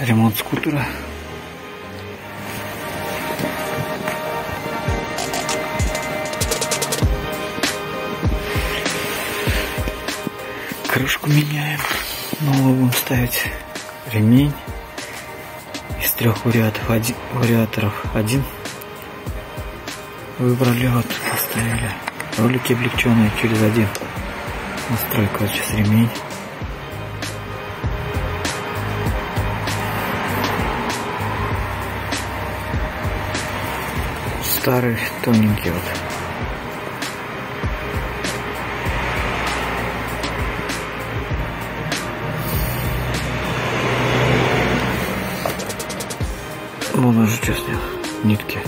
ремонт скутера. Крышку меняем. Новую будем ставить ремень из трех вариаторов. Один, вариаторов один выбрали, вот поставили. Ролики облегченные через один. Настройка вот сейчас ремень. Старый, тоненький вот. Вон уже что снял. Нитки.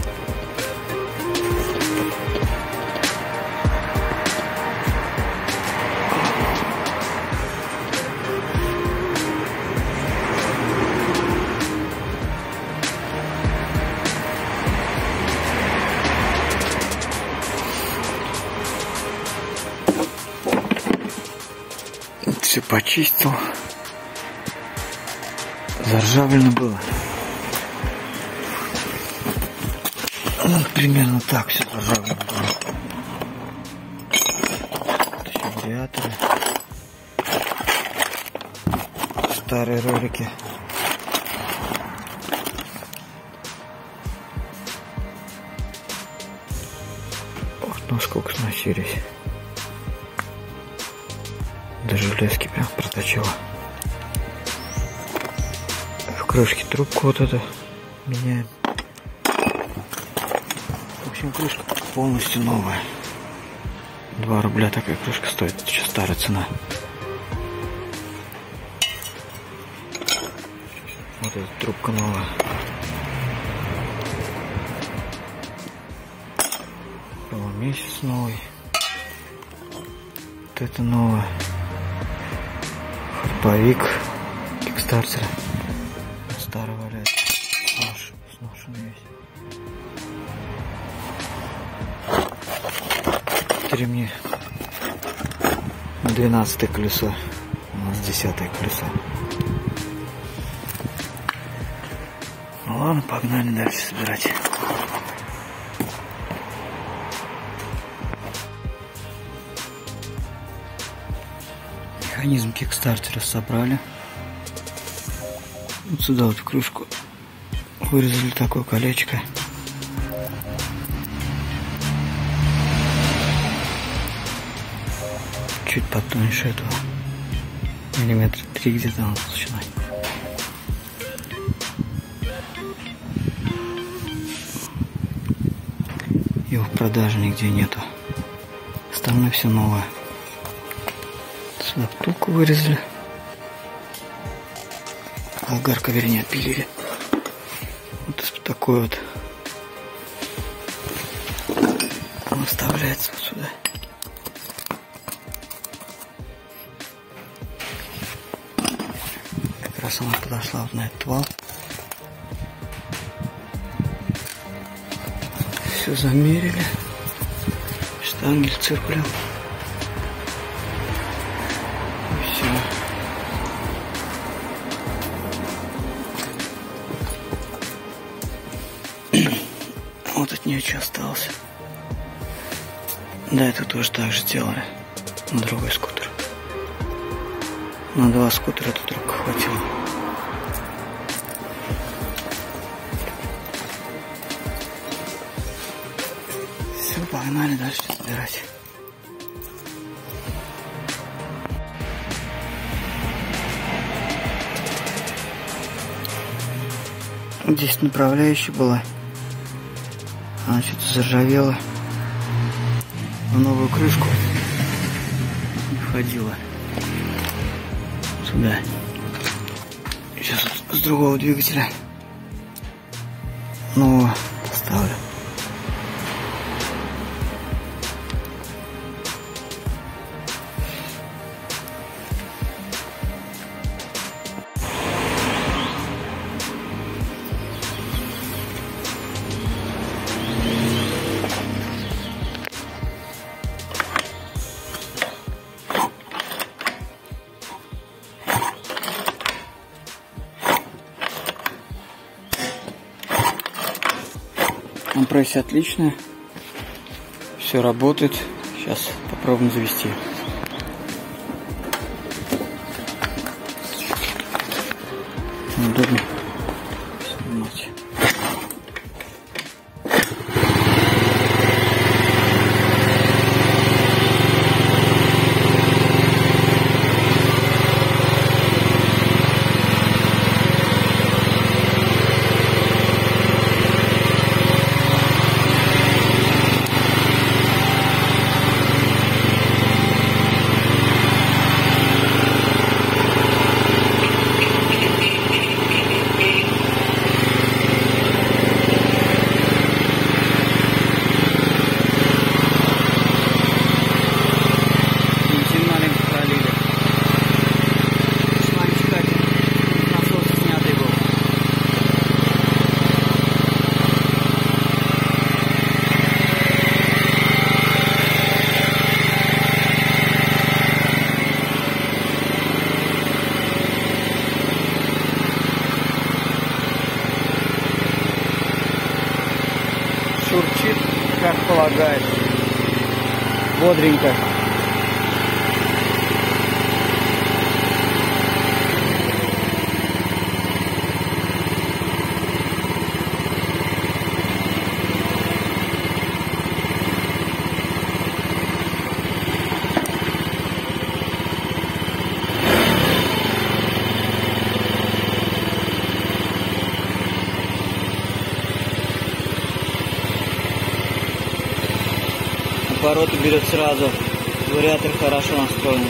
Все почистил. Заржавлено было. Вот примерно так все заржавлено было. Вариаторы. Старые ролики. Вот насколько сносились. До железки прям проточила. В крышке трубку вот это меняем. В общем, крышка полностью новая. 2 рубля такая крышка стоит. Сейчас старая цена. Вот эта трубка новая. Был месяц новый. Вот это новое. Харповик кикстартера. Старый валяется. Снош, сношенный весь. Ремни. 12 колесо. У нас 10 колесо. Ну ладно, погнали дальше собирать. Механизм кикстартера собрали. Вот сюда вот в крышку вырезали такое колечко. Чуть потоньше этого. Миллиметра три где-то он толщиной. Его в продаже нигде нету. Остальное все новое. Сюда втулку вырезали. Болгарка, вернее, отпилили. Вот такой вот. Он вставляется вот сюда. Как раз она подошла вот на этот вал. Все замерили. Штангель циркулем. Что осталось. Да, это тоже так же сделали. На другой скутер. На два скутера тут только хватило. Все, погнали дальше собирать. Здесь направляющая была. Она что-то заржавела. В новую крышку не входила. Сюда. Сейчас с другого двигателя. Нового ставлю. Компрессия отличная. Все работает. Сейчас попробуем завести. Удобно как полагает. Бодренько. Обороты берет сразу. Вариатор хорошо настроен.